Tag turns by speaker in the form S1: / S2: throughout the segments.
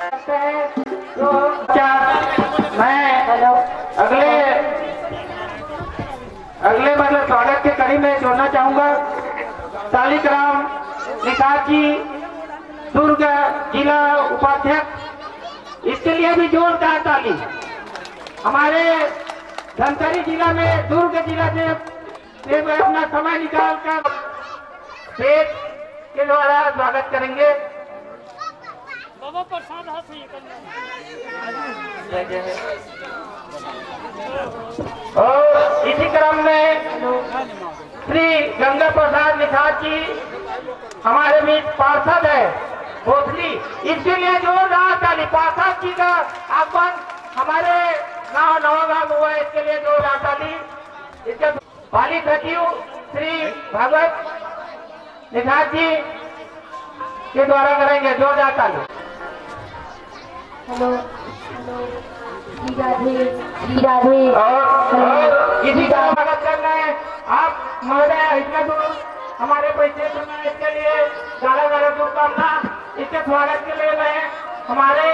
S1: मैं अगले अगले मतलब स्वागत के कड़ी में जोड़ना चाहूँगा शालिग्राम निकास जी दुर्ग जिला उपाध्यक्ष इसके लिए भी जोरदार ताली हमारे धमतरी जिला में दुर्ग जिला से अपना समय निकाल कर के द्वारा स्वागत करेंगे।
S2: बाबा प्रसाद
S1: और इसी क्रम में श्री गंगा प्रसाद निषाद जी, हमारे बीच पार्षद है, भोसली। इसके लिए जोरदार पार्षद जी का आह्वान हमारे गाँव नवागांव हुआ है। इसके लिए जोरदार ताली। इसके पाली सचिव श्री भगवत निषाद जी के द्वारा करेंगे जोरदार ताली।
S3: हेलो हेलो श्री राधे श्री राधे
S1: और, और का स्वागत करना है आप महोदय इतना दूर हमारे पैसे सुना इसके लिए ज़्यादा ज़्यादा शुभकामना इसके स्वागत के लिए मैं हमारे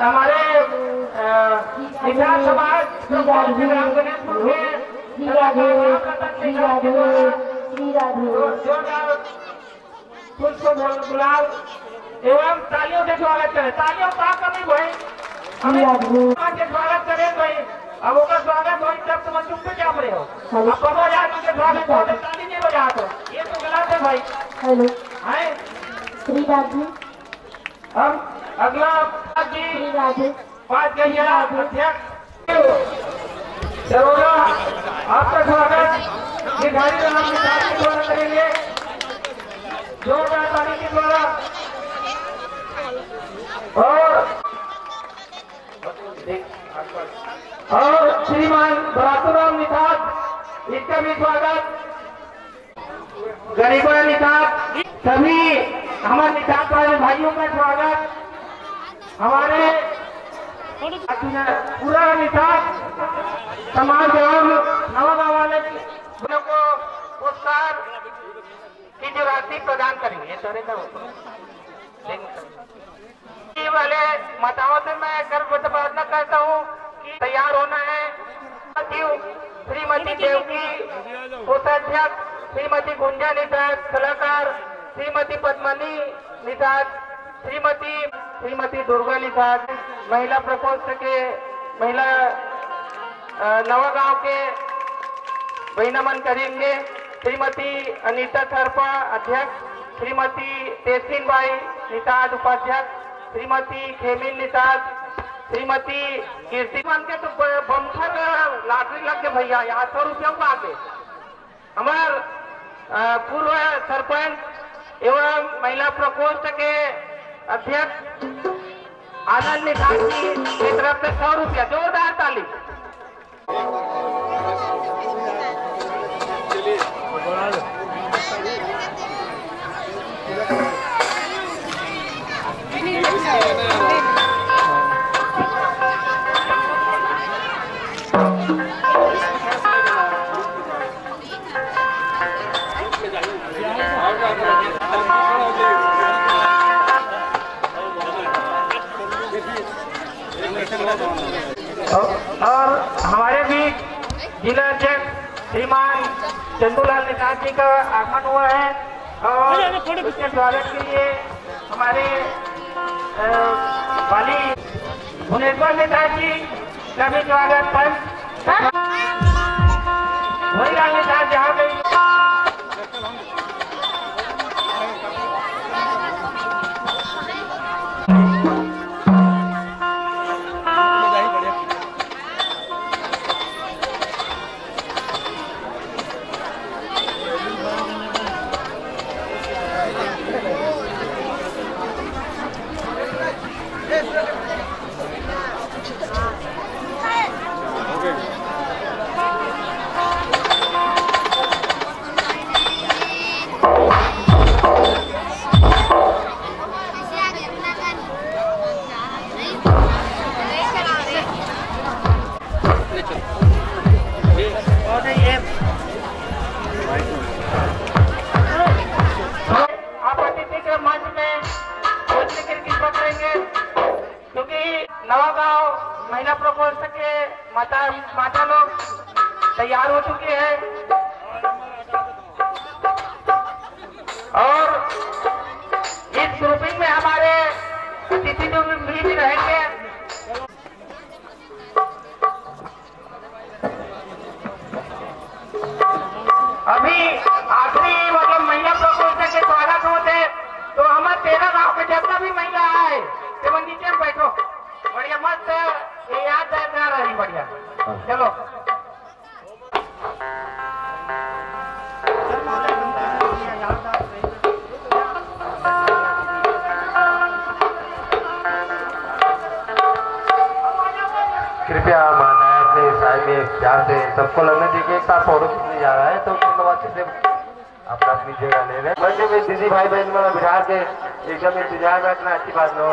S1: हमारे निजात समाज
S3: श्री राधे
S1: राम
S3: श्री राधे श्री राधे श्री राधे
S1: पुष्प गुलाब एवं तालियों से स्वागत करें। तालियों का कमी भाई के स्वागत करें भाई अब ओकर स्वागत हो तब तुम चुप पे क्या रहे हो? अब बनो यार के स्वागत हो तो ताली नहीं बजा दो ये तो गलत है भाई।
S3: हेलो।
S1: हैं?
S3: श्री राधे
S1: हम अगला जी।
S3: श्री राधे
S1: पाँच गैया अध्यक्ष। सरोजा आपका स्वागत। राम निषाद के द्वारा करेंगे। जोरदार ताली के द्वारा और और निषाद इसका भी स्वागत। गरीबा निषाद सभी हमारे निषाद वाले भाइयों का स्वागत। हमारे पूरा निषाद समाज एवं नवागांव वाले को पुरस्कार की जो राशि प्रदान करेंगे। वाले माताओं से मैं गर्व प्रार्थना करता हूँ कि तैयार होना है। सचिव श्रीमती देवकी कोषाध्यक्ष श्रीमती गुंजा निषाद सलाहकार श्रीमती पद्मनी निषाद श्रीमती श्रीमती दुर्गा निषाद महिला प्रकोष्ठ के महिला नवागांव के वैनमन करेंगे। श्रीमती अनीता थरपा अध्यक्ष। श्रीमती तेसिन बाई निषाद उपाध्यक्ष। श्रीमती खेमिन निषाद श्रीमती कीर्ति मान के तो बम्फर लॉटरी लग गए भैया यहाँ सौ रुपया का आगे हमार पूर्व सरपंच एवं महिला प्रकोष्ठ के अध्यक्ष आनंद निषाद जी की तरफ़ से सौ रुपया, जोरदार ताली। और और हमारे बीच जिला अध्यक्ष श्रीमान चंदूलाल निषाद जी का आगमन हुआ है और उसके स्वागत के लिए हमारे वाली भुवनेश्वर निषाद जी का भी स्वागत पंच हो चुके हैं। और इस ग्रुपिंग में हमारे अतिथि जो भी रहेंगे। अभी आखिरी मतलब महिला प्रकोष्ठ के स्वागत होते तो हमारे तेरह गाँव के जितना भी महिला आए तो नीचे बैठो। बढ़िया, मस्त। याद ना रही, बढ़िया। चलो।
S4: कृपया माताएँ अपने साइड में प्यार से सबको लगने दीजिए। एक साथ खींचने जा रहा है तो धन्यवाद से अपना अपनी जगह ले रहे हैं। मंदिर में दीदी भाई बहन वाला बिहार के एकदम इंतज़ार में इतना अच्छी बात न हो।